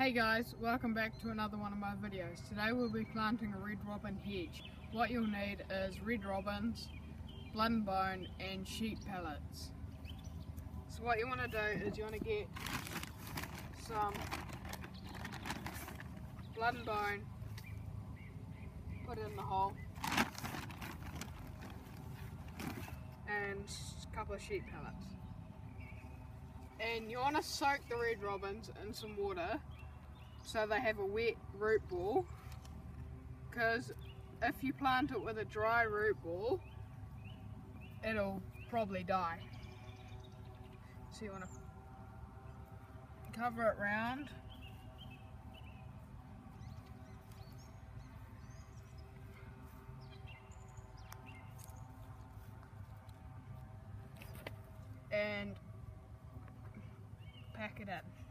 Hey guys, welcome back to another one of my videos. Today we'll be planting a red robin hedge. What you'll need is red robins, blood and bone and sheep pellets. So what you want to do is you want to get some blood and bone, put it in the hole, and a couple of sheep pellets. And you want to soak the red robins in some water so they have a wet root ball. Because if you plant it with a dry root ball it'll probably die. So you want to cover it round. And pack it in.